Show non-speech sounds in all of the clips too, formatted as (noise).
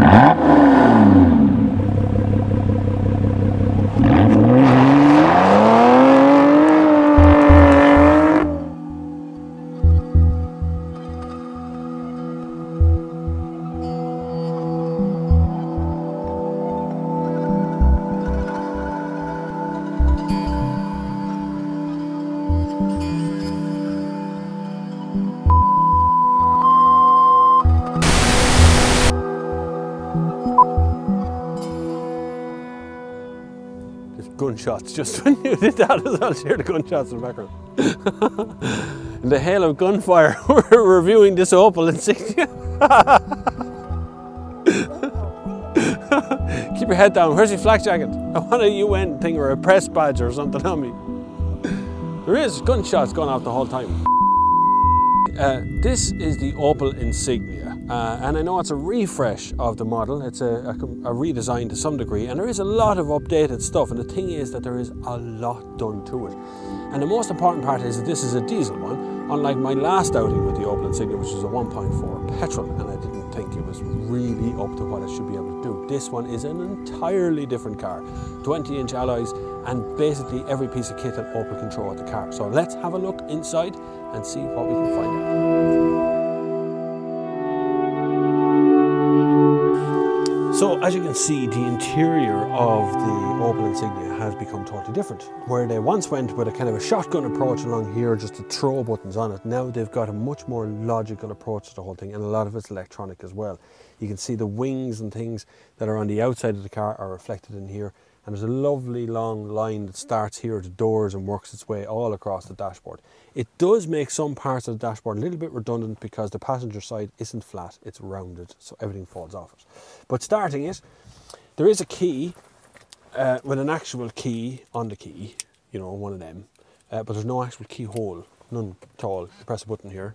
There's gunshots just when you did that as well. Hear the gunshots in the background. in the hail of gunfire, (laughs) we're reviewing this Opel Insignia. (laughs) Keep your head down. Where's your flak jacket? I want a UN thing or a press badge or something on me. There is gunshots going off the whole time. Uh, this is the Opel Insignia, uh, and I know it's a refresh of the model. It's a, a, a, redesign to some degree, and there is a lot of updated stuff. And the thing is that there is a lot done to it. And the most important part is that this is a diesel one, unlike my last outing with the Opel Insignia, which was a 1.4 petrol, and I didn't think it was really up to what it should be able to do. This one is an entirely different car, 20-inch alloys, and basically every piece of kit that Opel can throw at the car. So let's have a look inside and see what we can find out. So as you can see, the interior of the Opel Insignia has become totally different. Where they once went with a kind of a shotgun approach along here just to throw buttons on it, now they've got a much more logical approach to the whole thing and a lot of it's electronic as well. You can see the wings and things that are on the outside of the car are reflected in here and there's a lovely long line that starts here at the doors and works its way all across the dashboard. It does make some parts of the dashboard a little bit redundant because the passenger side isn't flat, it's rounded, so everything falls off it. But starting it, there is a key uh, with an actual key on the key, you know, one of them, uh, but there's no actual keyhole, none at all. You press a button here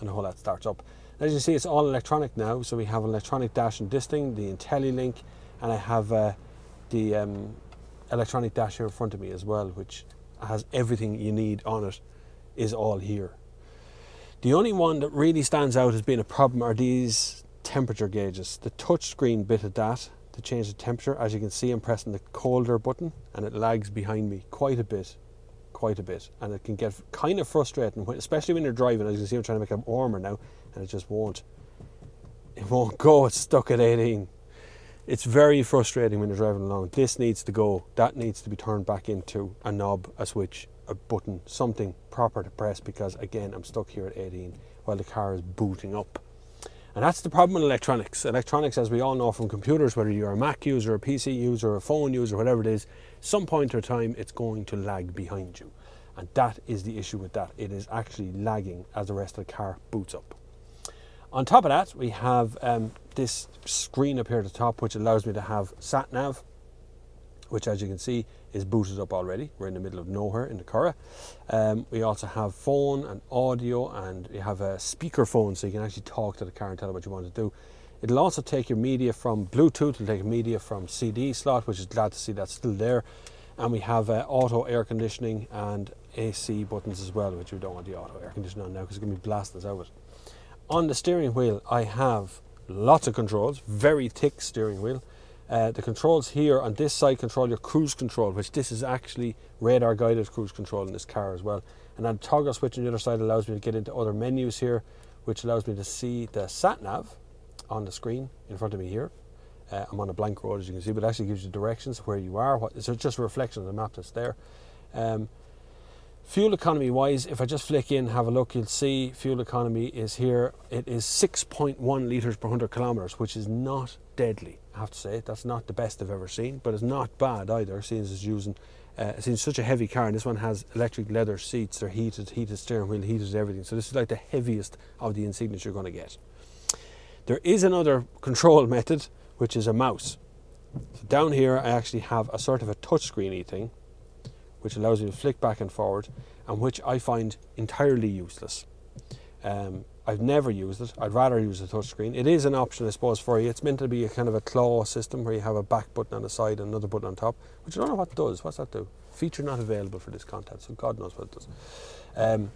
and the whole that starts up. As you see, it's all electronic now, so we have an electronic dash and this thing, the IntelliLink, and I have uh, the um, electronic dash here in front of me as well, which has everything you need on it, is all here. The only one that really stands out as being a problem are these temperature gauges. The touchscreen bit of that to change the temperature, as you can see I'm pressing the colder button and it lags behind me quite a bit, quite a bit. And it can get kind of frustrating, especially when you're driving. As you can see I'm trying to make it warmer now and it just won't. It won't go, it's stuck at 18 it's very frustrating when you're driving along. This needs to go, that needs to be turned back into a knob, a switch, a button, something proper to press because again, I'm stuck here at 18 while the car is booting up. And that's the problem with electronics. Electronics, as we all know from computers, whether you're a Mac user, a PC user, a phone user, whatever it is, some point or time it's going to lag behind you. And that is the issue with that. It is actually lagging as the rest of the car boots up. On top of that, we have um, this screen up here at the top, which allows me to have sat nav, which as you can see is booted up already. We're in the middle of nowhere in the Curragh. Um, we also have phone and audio, and we have a speaker phone, so you can actually talk to the car and tell it what you want to do. It'll also take your media from Bluetooth, it'll take media from CD slot, which is glad to see that's still there. And we have uh, auto air conditioning and AC buttons as well, which we don't want the auto air conditioning on now because it's going to be blasting us out. On the steering wheel, I have lots of controls, very thick steering wheel. Uh, the controls here on this side control your cruise control, which this is actually radar guided cruise control in this car as well. And then toggle switch on the other side allows me to get into other menus here, which allows me to see the sat nav on the screen in front of me here. Uh, I'm on a blank road as you can see, but it actually gives you directions where you are. What, it's just a reflection of the map that's there. Um, Fuel economy wise, if I just flick in, have a look, you'll see fuel economy is here. It is 6.1 litres per 100 kilometres, which is not deadly, I have to say. That's not the best I've ever seen, but it's not bad either, seeing as it's using uh, it's such a heavy car, and this one has electric leather seats, they're heated, heated steering wheel, heated everything. So this is like the heaviest of the Insignias you're going to get. There is another control method, which is a mouse. So down here, I actually have a sort of a touchscreeny thing, which allows you to flick back and forward, and which I find entirely useless. Um, I've never used it. I'd rather use a touchscreen. It is an option, I suppose, for you. It's meant to be a kind of a claw system where you have a back button on the side and another button on top, which I don't know what does. What's that do? Feature not available for this content, so God knows what it does. Um,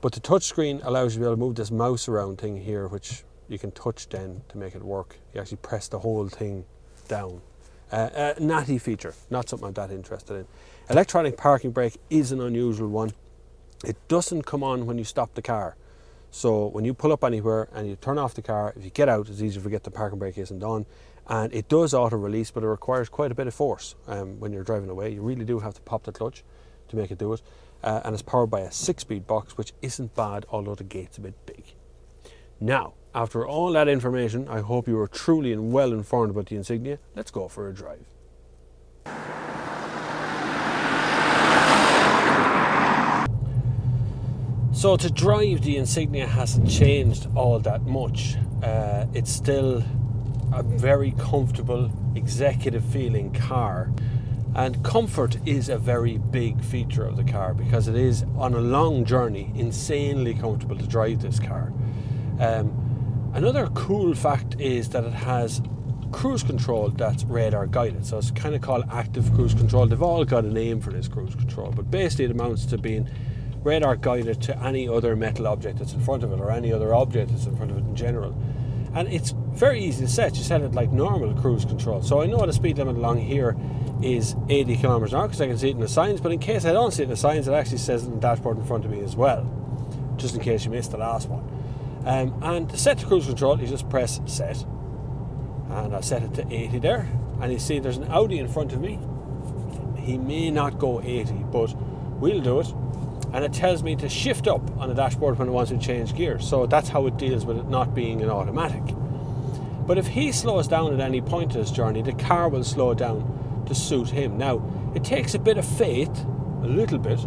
but the touchscreen allows you to be able to move this mouse around thing here, which you can touch then to make it work. You actually press the whole thing down. A natty feature, not something I'm that interested in. Electronic parking brake is an unusual one. It doesn't come on when you stop the car. So when you pull up anywhere and you turn off the car, if you get out, it's easy to forget the parking brake isn't on. And it does auto release, but it requires quite a bit of force um, when you're driving away. You really do have to pop the clutch to make it do it. Uh, and it's powered by a six speed box, which isn't bad, although the gate's a bit big. Now, after all that information, I hope you are truly and well informed about the Insignia. Let's go for a drive. So to drive the Insignia hasn't changed all that much. Uh, it's still a very comfortable, executive feeling car. And comfort is a very big feature of the car because it is on a long journey insanely comfortable to drive this car. Um, another cool fact is that it has cruise control that's radar guided. So it's kind of called active cruise control. They've all got a name for this cruise control, but basically it amounts to being radar guided to any other metal object that's in front of it or any other object that's in front of it in general. And it's very easy to set. You set it like normal cruise control. So I know the speed limit along here is 80 kilometers an hour because I can see it in the signs. But in case I don't see it in the signs, it actually says it in the dashboard in front of me as well, just in case you missed the last one. Um, and to set the cruise control, you just press set, and I set it to 80 there. And you see there's an Audi in front of me. He may not go 80, but we'll do it and it tells me to shift up on the dashboard when it wants to change gears. So that's how it deals with it not being an automatic. But if he slows down at any point in his journey, the car will slow down to suit him. Now, it takes a bit of faith, a little bit.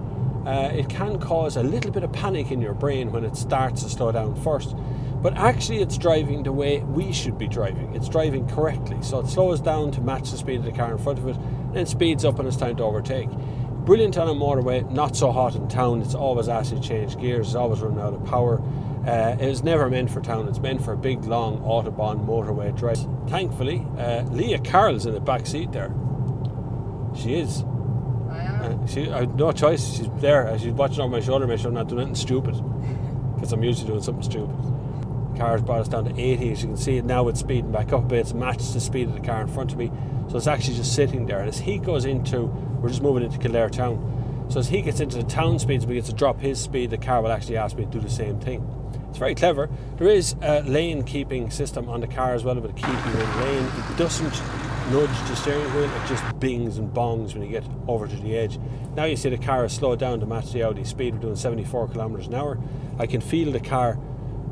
Uh, it can cause a little bit of panic in your brain when it starts to slow down first. But actually, it's driving the way we should be driving. It's driving correctly. So it slows down to match the speed of the car in front of it, and then speeds up when it's time to overtake. Brilliant on a motorway, not so hot in town. It's always asked to change gears, it's always running out of power. Uh, it was never meant for town, it's meant for a big, long Autobahn motorway drive. Thankfully, uh, Leah Carroll's in the back seat there. She is. She, I had no choice. She's there. She's watching over my shoulder, make sure I'm not doing anything stupid. Because I'm usually doing something stupid. The car's brought us down to 80. As you can see now, it's speeding back up a bit. It's matched the speed of the car in front of me. So it's actually just sitting there. And as he goes into we're just moving into Kildare town. So as he gets into the town speeds, we get to drop his speed, the car will actually ask me to do the same thing. It's very clever. There is a lane keeping system on the car as well, but you in lane. It doesn't nudge the steering wheel, it just bings and bongs when you get over to the edge. Now you see the car has slowed down to match the Audi speed. We're doing 74 kilometers an hour. I can feel the car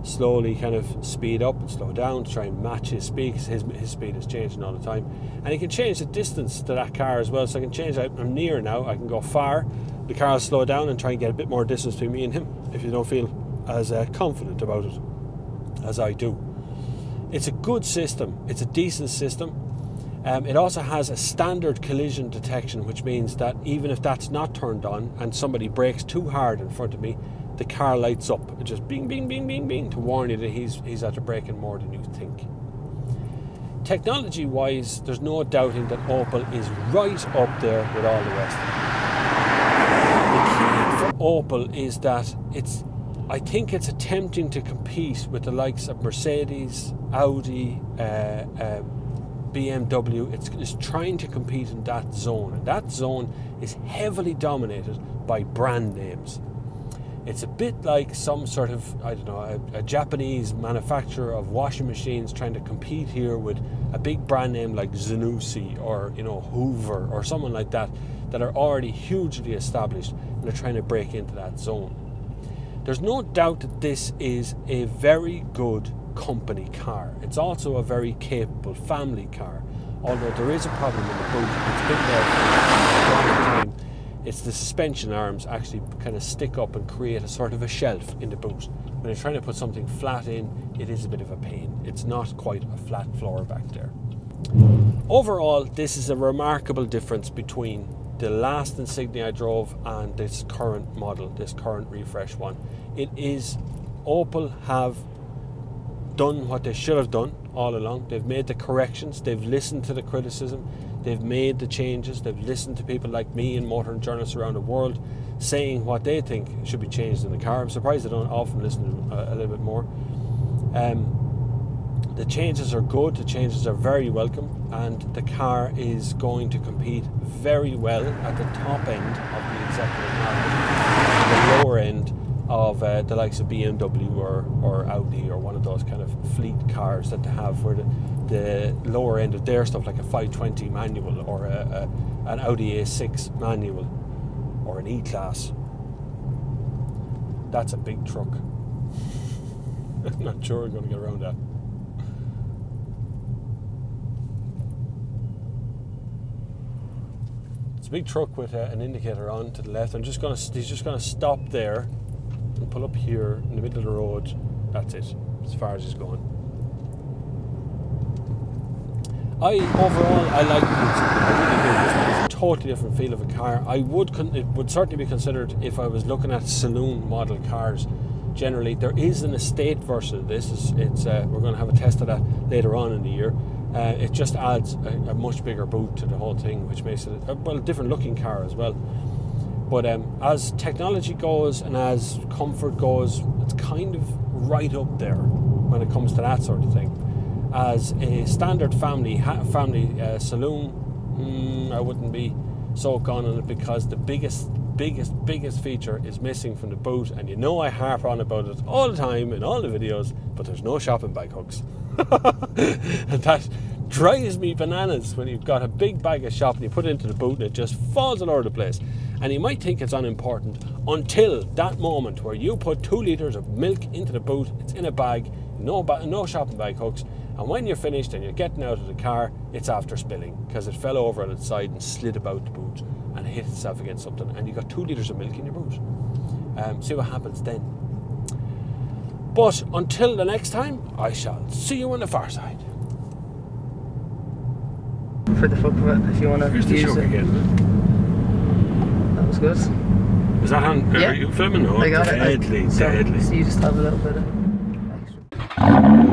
slowly kind of speed up and slow down to try and match his speed because his, his speed is changing all the time. And he can change the distance to that car as well. So I can change, I'm near now, I can go far, the car will slow down and try and get a bit more distance between me and him if you don't feel as uh, confident about it as I do. It's a good system, it's a decent system. Um, it also has a standard collision detection, which means that even if that's not turned on and somebody brakes too hard in front of me, the car lights up. It just bing, bing, bing, bing, bing to warn you that he's, he's after braking more than you think. Technology wise, there's no doubting that Opel is right up there with all the rest. The key for Opel is that it's, I think it's attempting to compete with the likes of Mercedes, Audi, uh, uh, BMW. It's, it's trying to compete in that zone, and that zone is heavily dominated by brand names. It's a bit like some sort of, I don't know, a, a, Japanese manufacturer of washing machines trying to compete here with a big brand name like Zanussi or, you know, Hoover or someone like that that are already hugely established and are trying to break into that zone. There's no doubt that this is a very good company car. It's also a very capable family car, although there is a problem in the boot. It's been there for a long time it's the suspension arms actually kind of stick up and create a sort of a shelf in the boot. When you're trying to put something flat in, it is a bit of a pain. It's not quite a flat floor back there. Overall, this is a remarkable difference between the last Insignia I drove and this current model, this current refresh one. It is Opel have done what they should have done all along. They've made the corrections, they've listened to the criticism, They've made the changes. They've listened to people like me and motor journalists around the world saying what they think should be changed in the car. I'm surprised they don't often listen a, a little bit more. Um, The changes are good, the changes are very welcome, and the car is going to compete very well at the top end of the executive market, the lower end of uh, the likes of BMW or, or Audi or one of those kind of fleet cars that they have where the, the lower end of their stuff, like a 520 manual or a, a, an Audi A6 manual or an E Class. That's a big truck. (laughs) I'm not sure we're going to get around that. It's a big truck with uh, an indicator on to the left. I'm just going to. He's just going to stop there and pull up here in the middle of the road. That's it, as far as he's going. I overall I like. I really do. It's a totally different feel of a car. I would it would certainly be considered if I was looking at saloon model cars. Generally, there is an estate version of this. It's, it's uh, we're going to have a test of that later on in the year. Uh, it just adds a, a, much bigger boot to the whole thing, which makes it a well different looking car as well. But um, as technology goes and as comfort goes, it's kind of right up there when it comes to that sort of thing. As a standard family family uh, saloon, mm, I wouldn't be so gone on it because the biggest, biggest, biggest feature is missing from the boot, and you know I harp on about it all the time in all the videos, but there's no shopping bag hooks. (laughs) and that drives me bananas when you've got a big bag of shopping, you put it into the boot and it just falls all over the place. And you might think it's unimportant until that moment where you put two litres of milk into the boot, it's in a bag, no, ba- no shopping bag hooks, and when you're finished and you're getting out of the car, it's after spilling because it fell over on its side and slid about the boot and hit itself against something, and you got two litres of milk in your boot. Um, see what happens then. But until the next time, I shall see you on the far side. For the fuck of it, if you want to use it. again. Was good. Is that on? Yeah. Are you filming? Oh, I got deadly, it. So, deadly. so you just have a little bit of extra.